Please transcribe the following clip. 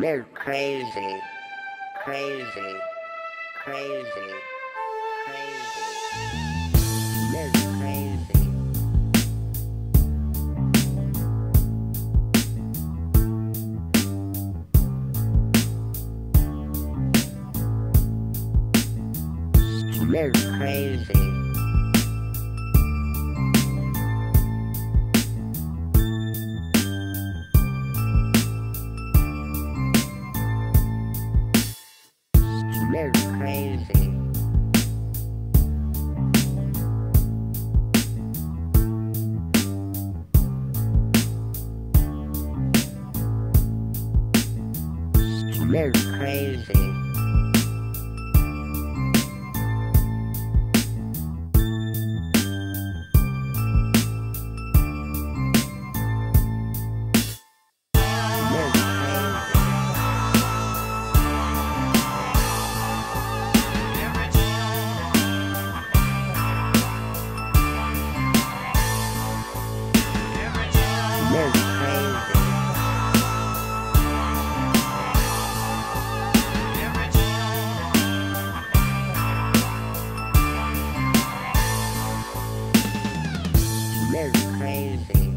They're crazy, crazy, crazy, crazy. They're crazy. They're crazy. They're crazy. They're crazy. crazy. Crazy.